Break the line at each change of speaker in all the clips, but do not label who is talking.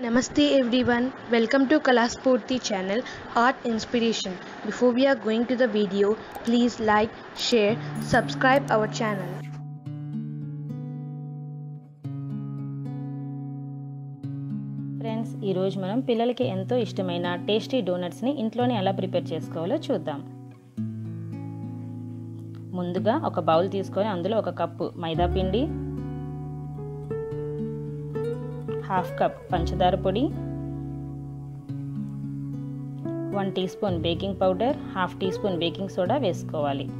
Namaste everyone, welcome to Kalaspurti channel Art Inspiration. Before we are going to the video, please like, share, subscribe our channel.
Friends ఈరోజు మనం పిల్లలకి ఎంతో ఇష్టమైన tasty డోనట్స్ని ఇంట్లోనే ఎలా prepare చేసుకోవాలో చూద్దాం ముందుగా ఒక బౌల్ తీసుకొని అందులో ఒక కప్పు మైదా పిండి హాఫ్ కప్ పంచదార పొడి one teaspoon baking powder half teaspoon baking soda వేసుకోవాలి.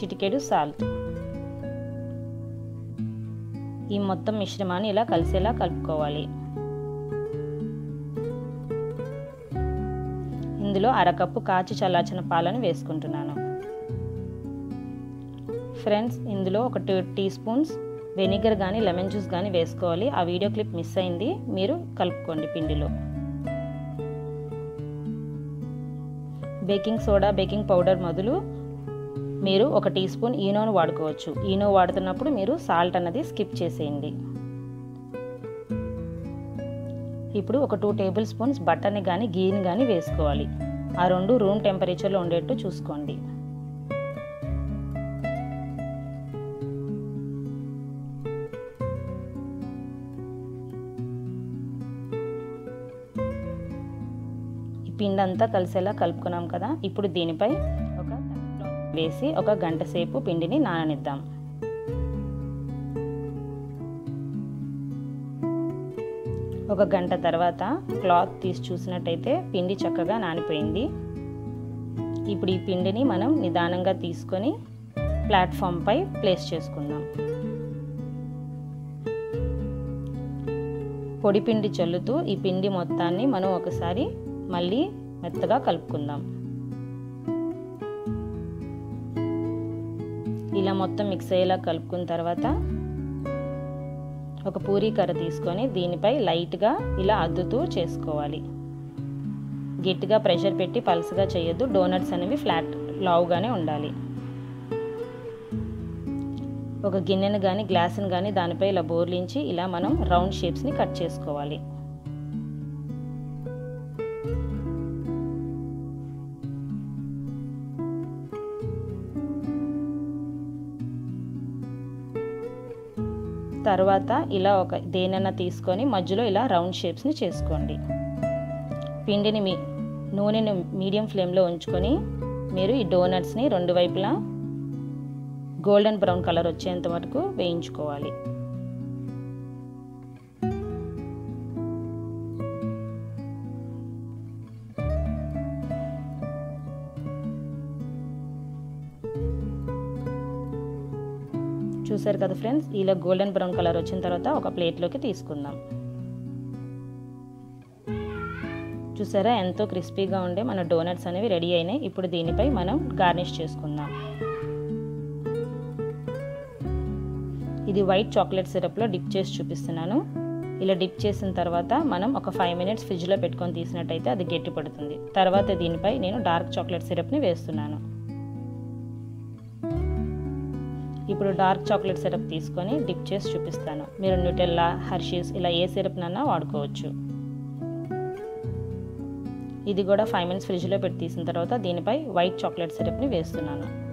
చిటికెడు సాల్ట్. ఈ మొత్తం మిశ్రమాన్ని ఇలా కలిసేలా కలుపుకోవాలి. ఇందులో అరకప్పు కాచి చల్లార్చిన పాలను వేసుకుంటున్నాను. ఫ్రెండ్స్ ఇందులో ఒక టూ టీ స్పూన్స్ వెనిగర్ కానీ లెమన్ జ్యూస్ కానీ వేసుకోవాలి. ఆ వీడియో క్లిప్ మిస్ అయింది. మీరు కలుపుకోండి పిండిలో. బేకింగ్ సోడా బేకింగ్ పౌడర్ మొదలు మీరు ఒక టీ స్పూన్ ఈనోను వాడుకోవచ్చు. ఈనో వాడుతున్నప్పుడు మీరు సాల్ట్ అన్నది స్కిప్ చేసేయండి. ఇప్పుడు ఒక టూ టేబుల్ స్పూన్స్ బట్టర్ని కానీ గీని కానీ వేసుకోవాలి. ఆ రెండు రూమ్ టెంపరేచర్లో ఉండేట్టు చూసుకోండి. పిండి అంతా కలిసేలా కలుపుకున్నాం కదా ఇప్పుడు దీనిపై ఒక వేసి ఒక గంట సేపు పిండిని నాననిద్దాం. ఒక గంట తర్వాత క్లాత్ తీసి చూసినట్టయితే పిండి చక్కగా నానిపోయింది. ఇప్పుడు ఈ పిండిని మనం నిదానంగా తీసుకొని ప్లాట్ఫామ్పై ప్లేస్ చేసుకుందాం. పొడి పిండి చల్లుతూ ఈ పిండి మొత్తాన్ని మనం ఒకసారి మళ్ళీ మెత్తగా కలుపుకుందాం. ఇలా మొత్తం మిక్స్ అయ్యేలా కలుపుకున్న తర్వాత ఒక పూరీ కర్ర తీసుకొని దీనిపై లైట్గా ఇలా అద్దుతూ చేసుకోవాలి. గట్టిగా ప్రెషర్ పెట్టి పల్సగా చేయొద్దు. డోనట్స్ అనేవి ఫ్లాట్ లావుగానే ఉండాలి. ఒక గిన్నెను కానీ గ్లాసును కానీ దానిపై ఇలా బోర్లించి ఇలా మనం రౌండ్ షేప్స్ని కట్ చేసుకోవాలి. తర్వాత ఇలా ఒక దేనైనా తీసుకొని మధ్యలో ఇలా రౌండ్ షేప్స్ని చేసుకోండి. పిండిని మీ నూనెను మీడియం ఫ్లేమ్లో ఉంచుకొని మీరు ఈ డోనట్స్ని రెండు వైపులా గోల్డెన్ బ్రౌన్ కలర్ వచ్చేంత వరకు వేయించుకోవాలి. చూసారు కదా ఫ్రెండ్స్? ఇలా గోల్డెన్ బ్రౌన్ కలర్ వచ్చిన తర్వాత ఒక ప్లేట్లోకి తీసుకుందాం. చూసారా? ఎంతో క్రిస్పీగా ఉండే మన డోనట్స్ అనేవి రెడీ అయినాయి. ఇప్పుడు దీనిపై మనం గార్నిష్ చేసుకుందాం. ఇది వైట్ చాక్లెట్ సిరప్లో డిప్ చేసి చూపిస్తున్నాను. ఇలా డిప్ చేసిన తర్వాత మనం ఒక ఫైవ్ మినిట్స్ ఫ్రిడ్జ్లో పెట్టుకొని తీసినట్టయితే అది గట్టి పడుతుంది తర్వాత దీనిపై నేను డార్క్ చాక్లెట్ సిరప్ని వేస్తున్నాను. ఇప్పుడు డార్క్ చాక్లెట్ సిరప్ తీసుకొని డిప్ చేసి చూపిస్తాను. మీరు న్యూటెల్లా హర్షీస్ ఇలా ఏ సిరప్నన్నా వాడుకోవచ్చు. ఇది కూడా ఫైవ్ మినిట్స్ ఫ్రిడ్జ్లో పెట్టి తీసిన తర్వాత దీనిపై వైట్ చాక్లెట్ సిరప్ని వేస్తున్నాను.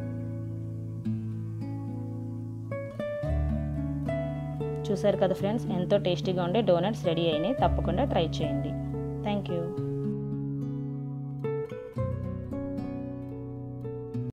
చూసారు కదా ఫ్రెండ్స్? ఎంతో టేస్టీగా ఉండే డోనట్స్ రెడీ అయినాయి. తప్పకుండా ట్రై చేయండి. Thank you.